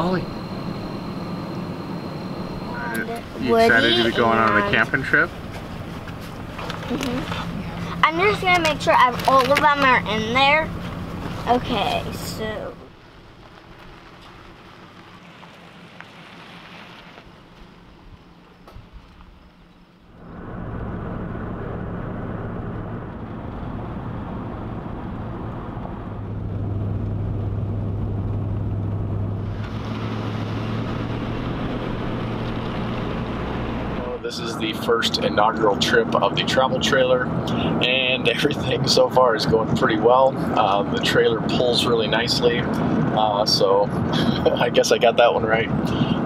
Ollie. Uh, and You excited to be going on a camping trip? Mm-hmm. I'm just gonna make sure I've, all of them are in there. Okay, so. This is the first inaugural trip of the travel trailer, and everything so far is going pretty well. Um, the trailer pulls really nicely, uh, so I guess I got that one right.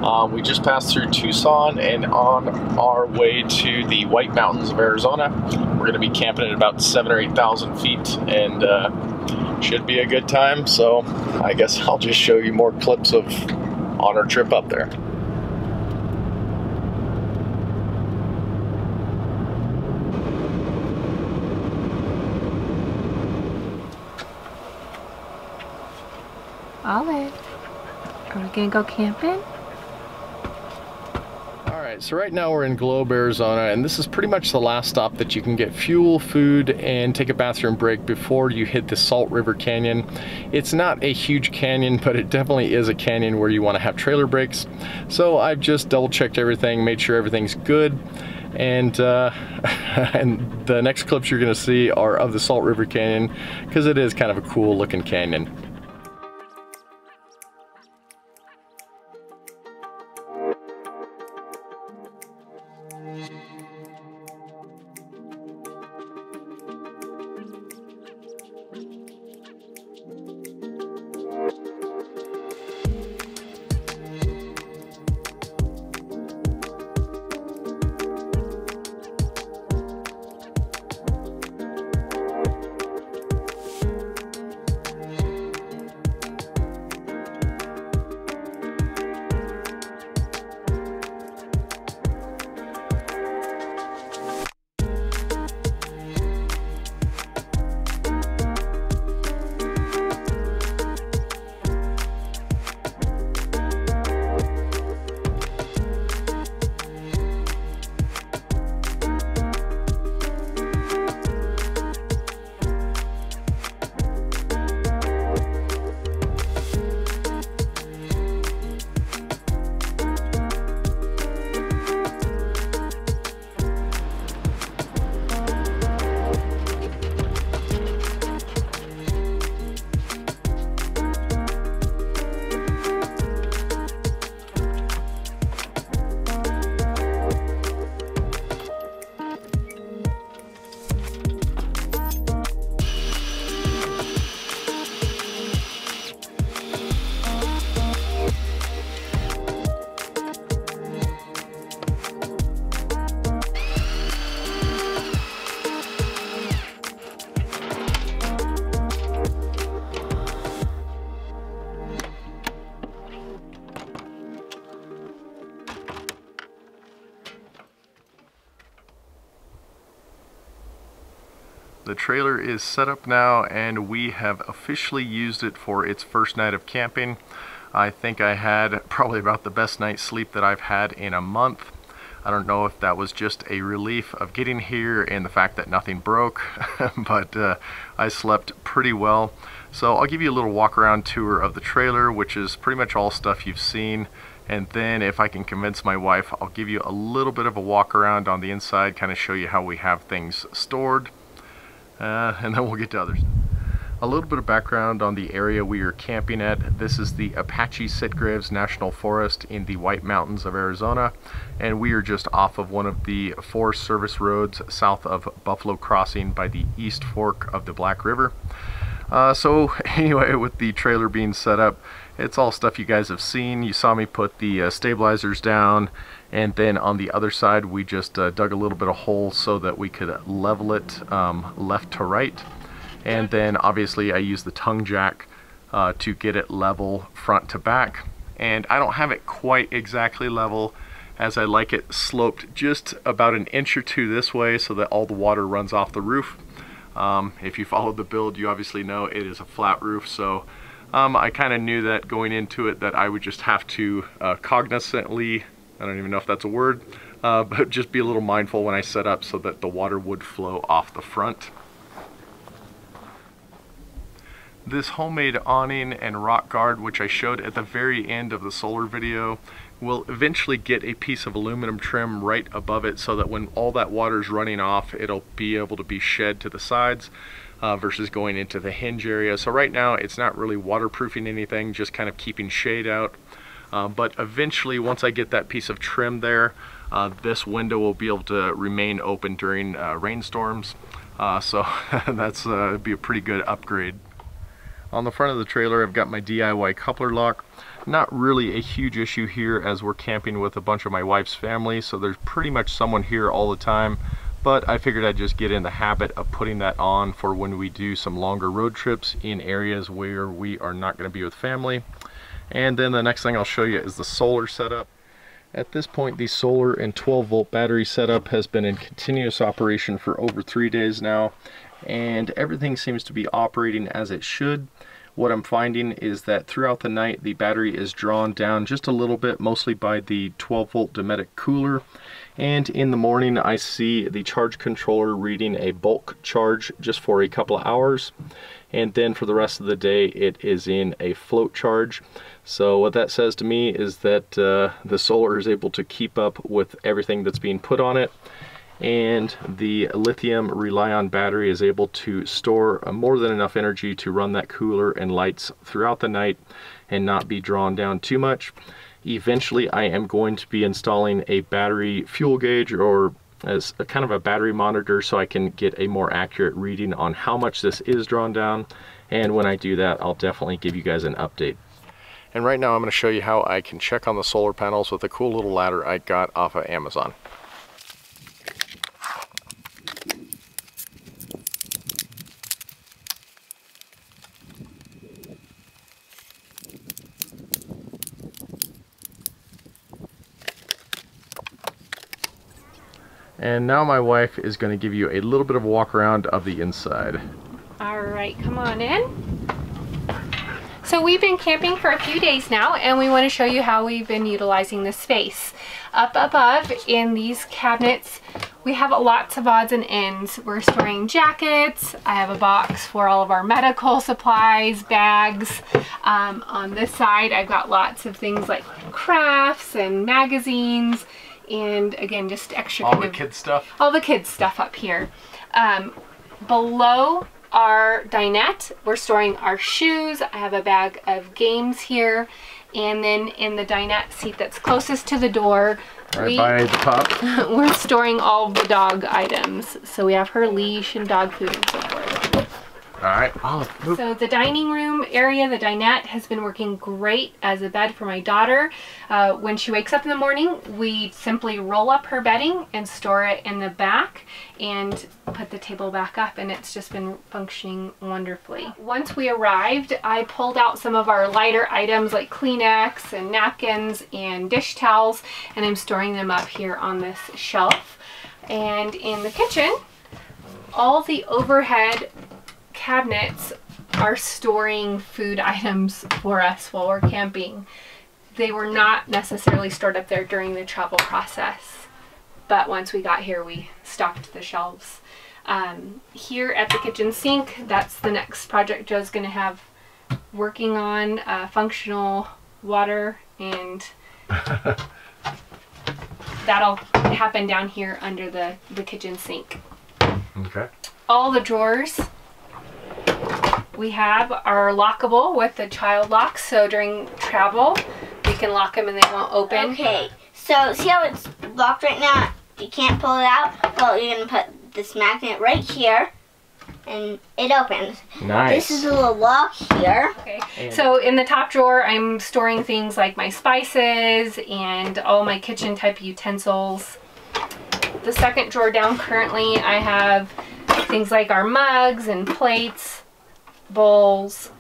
Um, we just passed through Tucson and on our way to the White Mountains of Arizona. We're going to be camping at about seven or eight thousand feet, and uh, should be a good time. So I guess I'll just show you more clips of on our trip up there. Olive, are we gonna go camping? All right, so right now we're in Globe, Arizona, and this is pretty much the last stop that you can get fuel, food, and take a bathroom break before you hit the Salt River Canyon. It's not a huge canyon, but it definitely is a canyon where you want to have trailer brakes. So I've just double checked everything, made sure everything's good, and uh, and the next clips you're gonna see are of the Salt River Canyon because it is kind of a cool looking canyon. The trailer is set up now and we have officially used it for its first night of camping. I think I had probably about the best night's sleep that I've had in a month. I don't know if that was just a relief of getting here and the fact that nothing broke, but uh, I slept pretty well. So I'll give you a little walk around tour of the trailer, which is pretty much all stuff you've seen. And then if I can convince my wife, I'll give you a little bit of a walk around on the inside, kind of show you how we have things stored. Uh, and then we'll get to others. A little bit of background on the area we are camping at. This is the Apache Sitgreaves National Forest in the White Mountains of Arizona, and we are just off of one of the Forest Service roads south of Buffalo Crossing by the East Fork of the Black River. Uh, so anyway, with the trailer being set up, it's all stuff you guys have seen. You saw me put the uh, stabilizers down, and then on the other side we just uh, dug a little bit of hole so that we could level it um, left to right. And then obviously I use the tongue jack uh, to get it level front to back. And I don't have it quite exactly level as I like it sloped just about an inch or two this way so that all the water runs off the roof. Um, if you follow the build, you obviously know it is a flat roof, so Um, I kind of knew that going into it that I would just have to uh, cognizantly, I don't even know if that's a word, uh, but just be a little mindful when I set up so that the water would flow off the front. This homemade awning and rock guard, which I showed at the very end of the solar video, will eventually get a piece of aluminum trim right above it so that when all that water is running off, it'll be able to be shed to the sides uh, versus going into the hinge area. So right now it's not really waterproofing anything, just kind of keeping shade out. Uh, but eventually, once I get that piece of trim there, uh, this window will be able to remain open during uh, rainstorms. Uh, so that's uh, be a pretty good upgrade. On the front of the trailer, I've got my DIY coupler lock. Not really a huge issue here as we're camping with a bunch of my wife's family, so there's pretty much someone here all the time. But I figured I'd just get in the habit of putting that on for when we do some longer road trips in areas where we are not going to be with family. And then the next thing I'll show you is the solar setup. At this point, the solar and 12 volt battery setup has been in continuous operation for over three days now, and everything seems to be operating as it should. What I'm finding is that throughout the night the battery is drawn down just a little bit, mostly by the 12 volt Dometic cooler. And in the morning I see the charge controller reading a bulk charge just for a couple of hours. And then for the rest of the day it is in a float charge. So what that says to me is that uh, the solar is able to keep up with everything that's being put on it and the lithium RELiON battery is able to store more than enough energy to run that cooler and lights throughout the night and not be drawn down too much. Eventually I am going to be installing a battery fuel gauge or as a kind of a battery monitor so I can get a more accurate reading on how much this is drawn down and when I do that I'll definitely give you guys an update. And right now I'm going to show you how I can check on the solar panels with a cool little ladder I got off of Amazon. And now my wife is going to give you a little bit of a walk around of the inside. All right, come on in. So we've been camping for a few days now and we want to show you how we've been utilizing this space. Up above in these cabinets we have lots of odds and ends. We're storing jackets. I have a box for all of our medical supplies, bags. Um, on this side I've got lots of things like crafts and magazines and again just extra all the kids stuff all the kids stuff up here um, below our dinette. We're storing our shoes. I have a bag of games here. And then in the dinette seat that's closest to the door right we, by the top we're storing all the dog items. So we have her leash and dog food and so all right. Oh, so the dining room area, the dinette, has been working great as a bed for my daughter. Uh, when she wakes up in the morning, we simply roll up her bedding and store it in the back and put the table back up and it's just been functioning wonderfully. Once we arrived, I pulled out some of our lighter items like Kleenex and napkins and dish towels and I'm storing them up here on this shelf. And in the kitchen, all the overhead cabinets are storing food items for us while we're camping. They were not necessarily stored up there during the travel process, but once we got here, we stocked the shelves. Um, here at the kitchen sink, that's the next project Joe's going to have working on uh, functional water and that'll happen down here under the, the kitchen sink. Okay. All the drawers we have our lockable with the child lock, so during travel, we can lock them and they won't open. Okay, so see how it's locked right now? You can't pull it out? Well, you're going to put this magnet right here, and it opens. Nice. This is a little lock here. Okay, so in the top drawer, I'm storing things like my spices and all my kitchen type utensils. The second drawer down currently, I have things like our mugs and plates, bowls.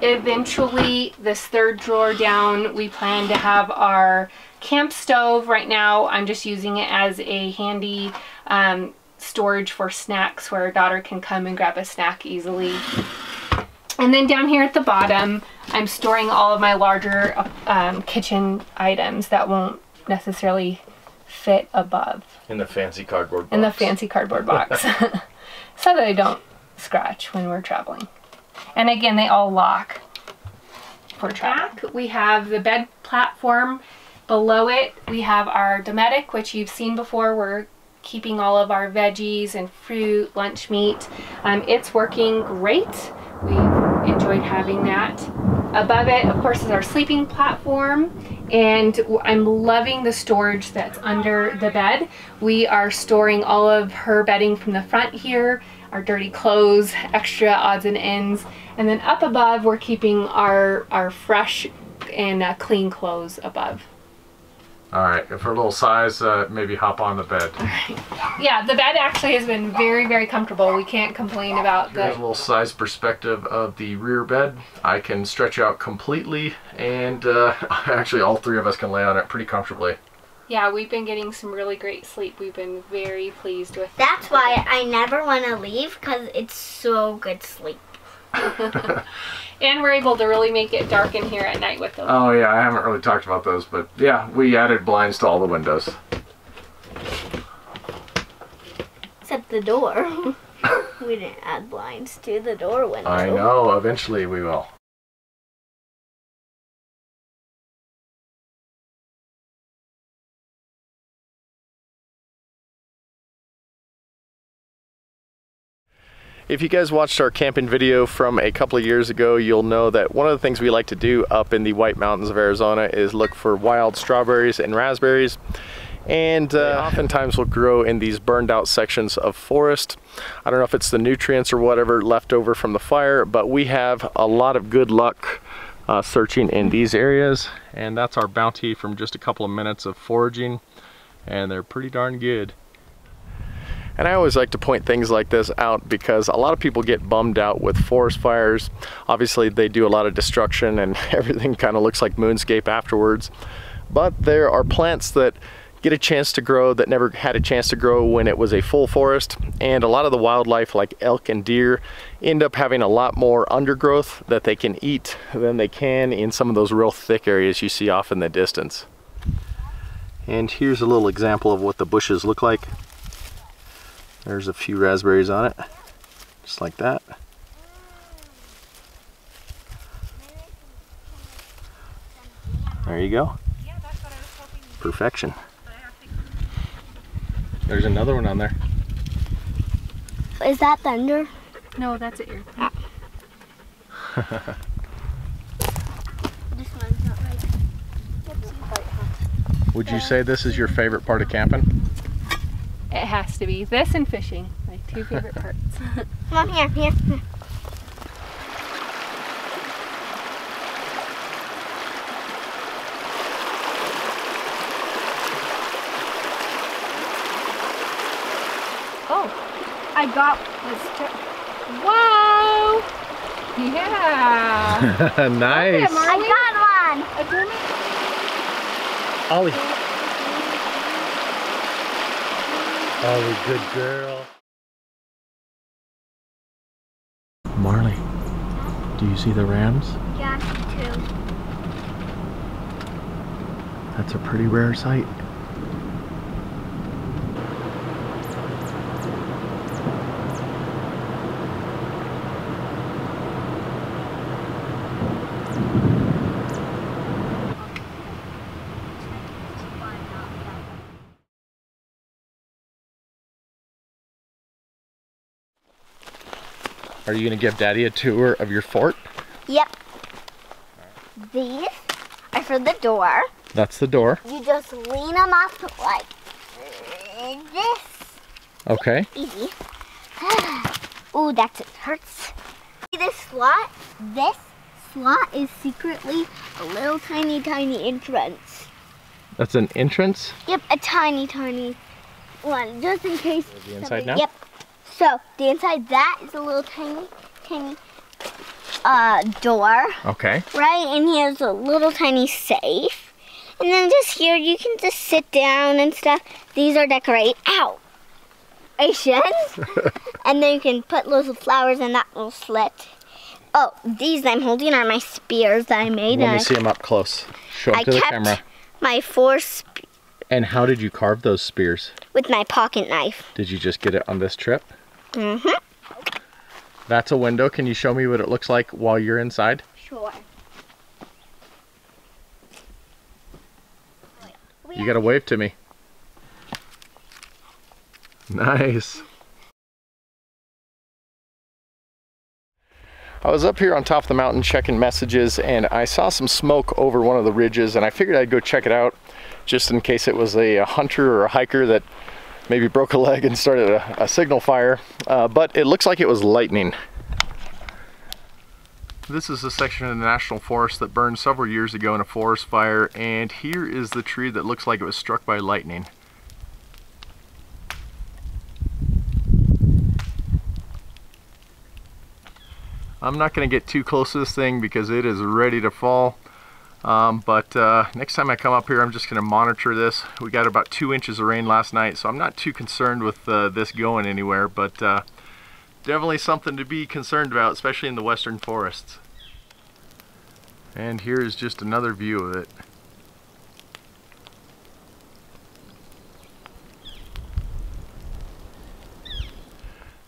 Eventually, this third drawer down, we plan to have our camp stove. Right now, I'm just using it as a handy um, storage for snacks where our daughter can come and grab a snack easily. And then down here at the bottom, I'm storing all of my larger um, kitchen items that won't necessarily fit above In the fancy cardboard box. in the fancy cardboard box so that I don't scratch when we're traveling. And again, they all lock for track. We have the bed platform. Below it, we have our Dometic, which you've seen before. We're keeping all of our veggies and fruit, lunch meat. Um, it's working great. We've enjoyed having that. Above it, of course, is our sleeping platform, and I'm loving the storage that's under the bed. We are storing all of her bedding from the front here, our dirty clothes, extra odds and ends, and then up above, we're keeping our our fresh and uh, clean clothes above. All right, for a little size, uh, maybe hop on the bed. Yeah, the bed actually has been very, very comfortable. We can't complain about Here's a the. little size perspective of the rear bed. I can stretch out completely, and uh, actually all three of us can lay on it pretty comfortably. Yeah, we've been getting some really great sleep. We've been very pleased with. That's why I never want to leave because it's so good sleep. And we're able to really make it dark in here at night with the. Oh yeah, I haven't really talked about those, but yeah, we added blinds to all the windows. Except the door. we didn't add blinds to the door window. I know, eventually we will. If you guys watched our camping video from a couple of years ago, you'll know that one of the things we like to do up in the White Mountains of Arizona is look for wild strawberries and raspberries. And uh, oftentimes will grow in these burned out sections of forest. I don't know if it's the nutrients or whatever left over from the fire, but we have a lot of good luck uh, searching in these areas. And that's our bounty from just a couple of minutes of foraging. And they're pretty darn good. And I always like to point things like this out because a lot of people get bummed out with forest fires. Obviously, they do a lot of destruction and everything kind of looks like moonscape afterwards. But there are plants that get a chance to grow that never had a chance to grow when it was a full forest. And a lot of the wildlife, like elk and deer, end up having a lot more undergrowth that they can eat than they can in some of those real thick areas you see off in the distance. And here's a little example of what the bushes look like. There's a few raspberries on it, just like that. There you go. Perfection. There's another one on there. Is that thunder? No, that's it. Here. This one's not right. Would you say this is your favorite part of camping? It has to be this and fishing, my two favorite parts. Come on here, here. here. Oh, I got this. Wow! Yeah. nice. I got one. A Ollie. Ollie, good girl. Marley, do you see the rams? Josh too. That's a pretty rare sight. Are you going to give Daddy a tour of your fort? Yep. These are for the door. That's the door. You just lean them up like this. Okay. Easy. Ooh, that hurts. See this slot? This slot is secretly a little tiny, tiny entrance. That's an entrance. Yep, a tiny, tiny one, just in case. The inside now? Yep. So the inside that is a little tiny, tiny uh door, Okay. right? And here's a little tiny safe. And then just here you can just sit down and stuff. These are decorate ow. and then you can put little flowers in that little slit. Oh, these I'm holding are my spears that I made. Let me I- see them up close. Show them I to the kept camera. my four And how did you carve those spears? with my pocket knife. Did you just get it on this trip? Mm-hmm. That's a window. Can you show me what it looks like while you're inside? Sure. You gotta wave to me. Nice. I was up here on top of the mountain checking messages and I saw some smoke over one of the ridges and I figured I'd go check it out just in case it was a, a hunter or a hiker that maybe broke a leg and started a, a signal fire. Uh, but it looks like it was lightning. This is a section of the National Forest that burned several years ago in a forest fire, and here is the tree that looks like it was struck by lightning. I'm not going to get too close to this thing because it is ready to fall. Um, but uh, next time I come up here, I'm just going to monitor this. We got about two inches of rain last night, so I'm not too concerned with uh, this going anywhere. But uh, definitely something to be concerned about, especially in the western forests. And here is just another view of it.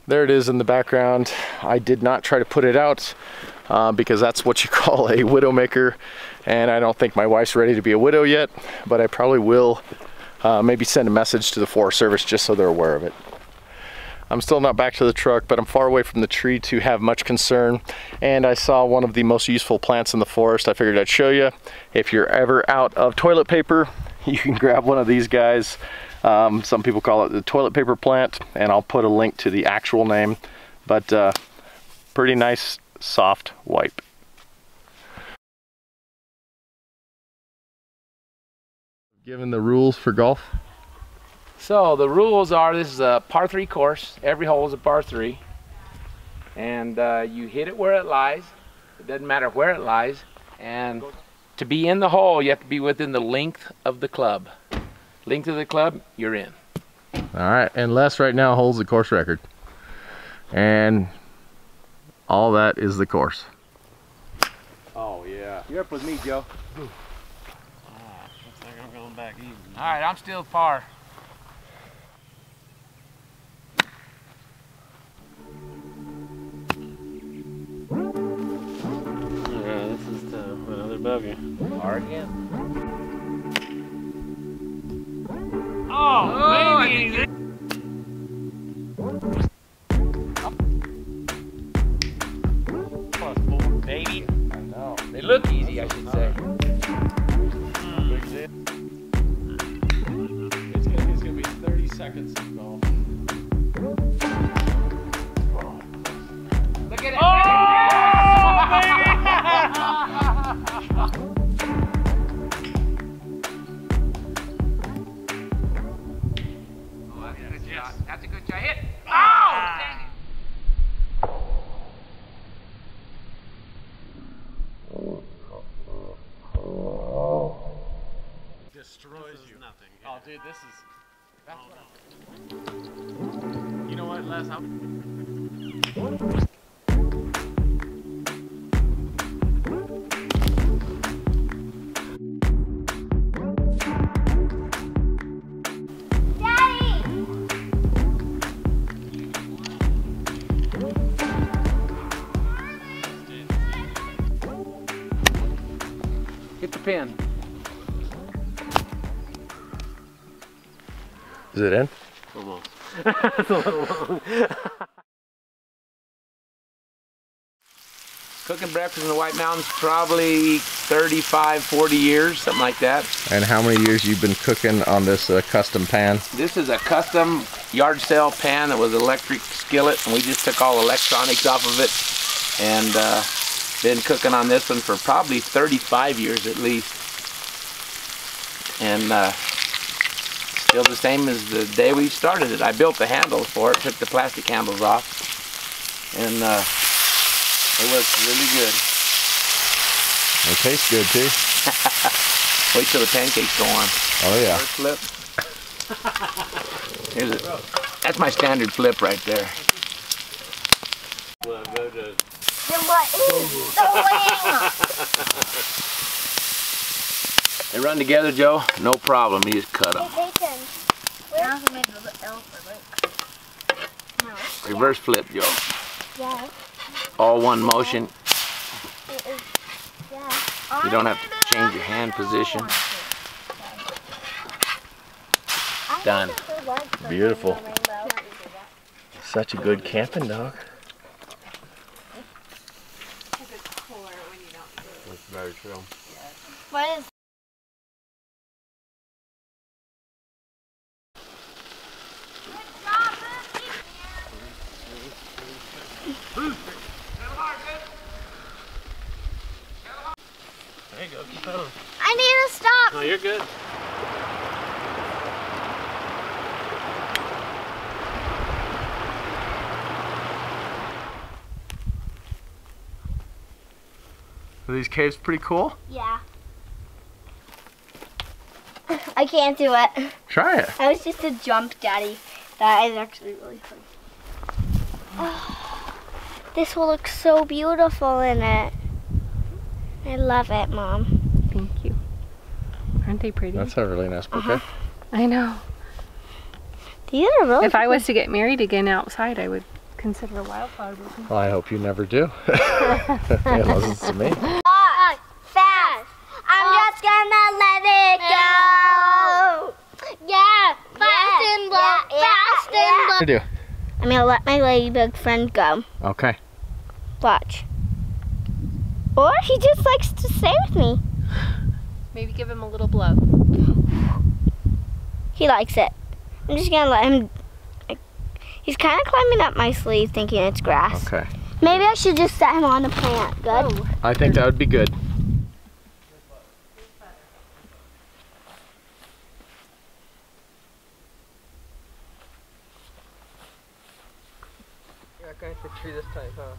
There it is in the background. I did not try to put it out uh, because that's what you call a widowmaker. And I don't think my wife's ready to be a widow yet, but I probably will uh, maybe send a message to the Forest Service just so they're aware of it. I'm still not back to the truck, but I'm far away from the tree to have much concern. And I saw one of the most useful plants in the forest. I figured I'd show you. If you're ever out of toilet paper, you can grab one of these guys. Um, some people call it the toilet paper plant, and I'll put a link to the actual name. But uh, pretty nice, soft wipe. Given the rules for golf, So the rules are this is a par three course. Every hole is a par three. And uh, you hit it where it lies. It doesn't matter where it lies. And to be in the hole, you have to be within the length of the club. Length of the club, you're in. All right, and Les right now holds the course record. And all that is the course. Oh, yeah. You're up with me, Joe. Looks like I'm going back even. All right, I'm still par. Yeah, this is tough. Another bogey. Par again. Oh, Nothing. Oh, dude, this is. You know what, Les? How... Is it in? Almost. Cooking breakfast in the White Mountains probably 35, 40 years, something like that. And how many years you've been cooking on this uh, custom pan? This is a custom yard sale pan that was electric skillet, and we just took all electronics off of it, and uh, been cooking on this one for probably 35 years at least. And uh, still the same as the day we started it. I built the handles for it, took the plastic handles off, and uh, it works really good. It tastes good too. Wait till the pancakes go on. Oh yeah. First flip. Here's it. That's my standard flip right there. Well, go to Then what is the wing? They run together, Joe. No problem. You just cut them. Hey, Bacon. Where's the middle L for Luke? No. Reverse flip, Joe. Yeah. All one motion. It is. Yeah. You don't have to change your hand position. Done. Beautiful. Such a good camping dog. That's very true. What is There you go. Keep going. I need to stop. No, you're good. Are these caves pretty cool? Yeah. I can't do it. Try it. I was just a jump, Daddy. That is actually really fun. this will look so beautiful in it. I love it, Mom. Thank. Aren't they pretty? That's a really nice uh-huh. bouquet. I know. These are really If I was to get married again outside, I would consider a wildflower bloom. Well, I hope you never do. Unless it's to me. Walk fast. I'm uh, just gonna let it uh, go. Yeah, fast and walk, fast and walk. What do I'm gonna let my ladybug friend go. Okay. Watch. Or he just likes to stay with me. Maybe give him a little blow. He likes it. I'm just gonna let him. He's kind of climbing up my sleeve, thinking it's grass. Okay. Maybe I should just set him on the plant. Good. Oh. I think that would be good. You're not going for tree this time, huh?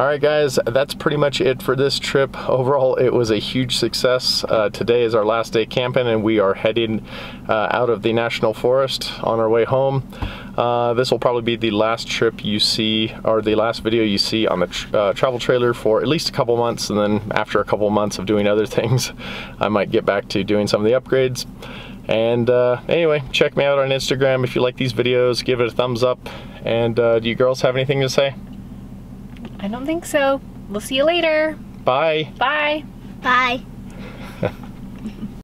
All right, guys, that's pretty much it for this trip. Overall, it was a huge success. Uh, today is our last day camping, and we are heading uh, out of the National Forest on our way home. Uh, this will probably be the last trip you see, or the last video you see on the tr uh, travel trailer for at least a couple months, and then after a couple months of doing other things, I might get back to doing some of the upgrades. And uh, anyway, check me out on Instagram if you like these videos. Give it a thumbs up. And uh, do you girls have anything to say? I don't think so. We'll see you later. Bye. Bye. Bye.